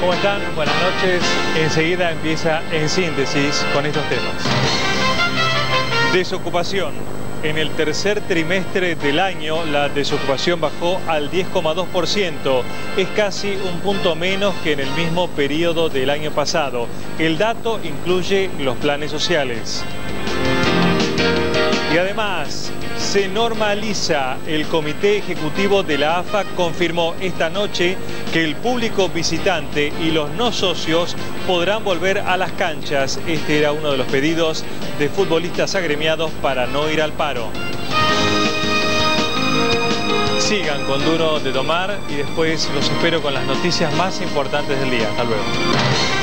¿Cómo están? Buenas noches. Enseguida empieza en síntesis con estos temas. Desocupación. En el tercer trimestre del año la desocupación bajó al 10,2%. Es casi un punto menos que en el mismo periodo del año pasado. El dato incluye los planes sociales. Y además, se normaliza. El Comité Ejecutivo de la AFA confirmó esta noche que el público visitante y los no socios podrán volver a las canchas. Este era uno de los pedidos de futbolistas agremiados para no ir al paro. Sigan con Duro de Tomar y después los espero con las noticias más importantes del día. Hasta luego.